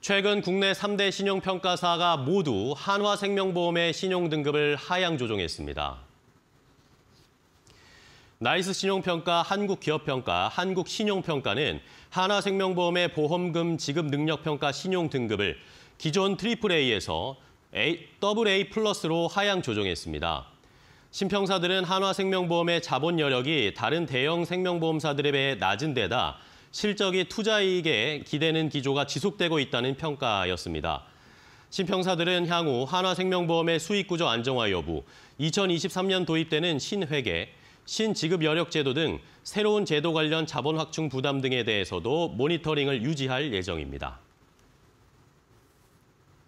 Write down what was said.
최근 국내 3대 신용평가사가 모두 한화생명보험의 신용등급을 하향 조정했습니다. 나이스 신용평가, 한국기업평가, 한국신용평가는 한화생명보험의 보험금 지급 능력평가 신용등급을 기존 AAA에서 AA 플러스로 하향 조정했습니다. 신평사들은 한화생명보험의 자본 여력이 다른 대형 생명보험사들에 비해 낮은 데다 실적이 투자이익에 기대는 기조가 지속되고 있다는 평가였습니다. 신평사들은 향후 한화생명보험의 수익구조 안정화 여부, 2023년 도입되는 신회계, 신지급 여력 제도 등 새로운 제도 관련 자본 확충 부담 등에 대해서도 모니터링을 유지할 예정입니다.